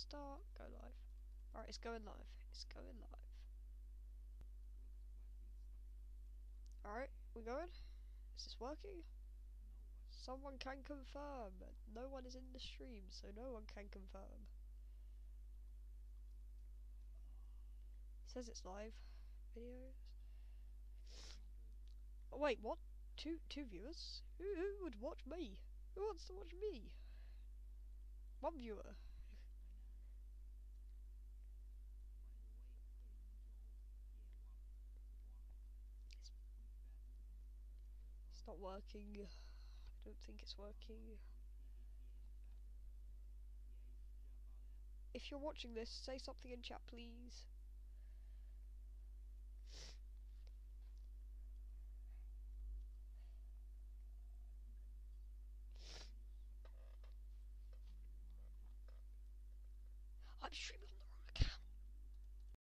Start. Go live. Alright, it's going live. It's going live. Alright, we're going? Is this working? Someone can confirm. No one is in the stream, so no one can confirm. It says it's live. Videos. Oh, wait, what? Two two viewers? Who, who would watch me? Who wants to watch me? One viewer. It's, it's not working. I don't think it's working. If you're watching this, say something in chat, please. I'm streaming